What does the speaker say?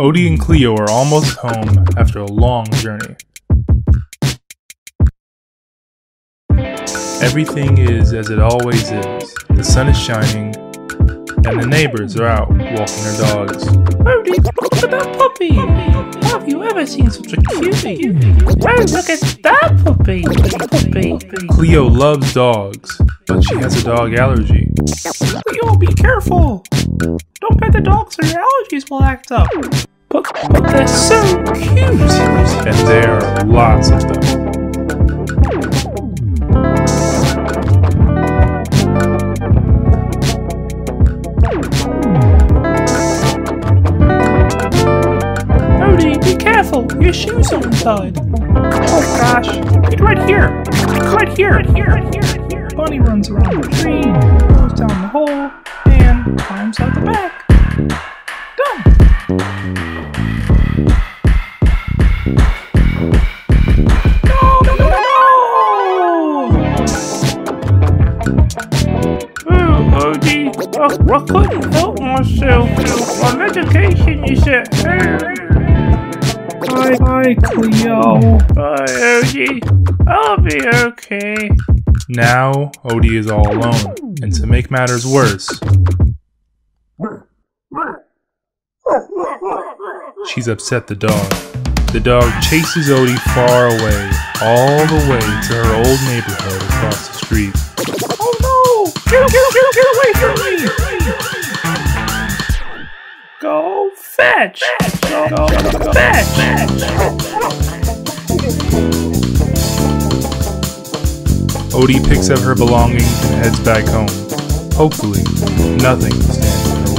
Odie and Cleo are almost home after a long journey. Everything is as it always is. The sun is shining, and the neighbors are out walking their dogs. Odie, look at that puppy! Have you ever seen such a cutie? Oh, look at that puppy! Puppy. Cleo loves dogs, but she has a dog allergy. Cleo, be careful! Don't pet the dogs or your allergies will act up. But, but they're so cute! And there are lots of them. Odie, be careful! Your shoes are inside! Oh gosh! Get right here! Right here! Right here! Right here! Right here! Bunny runs around the tree, goes down the hole, and climbs out the back. Done! I, I couldn't help myself. My medication is at home. Hi, hi, Cleo. Hi, Odie. I'll be okay. Now, Odie is all alone, and to make matters worse, she's upset the dog. The dog chases Odie far away, all the way to her old neighborhood across the street. Oh no! Get, get, away from me! Go fetch! Go, go fetch! Odie picks up her belongings and heads back home. Hopefully, nothing will stand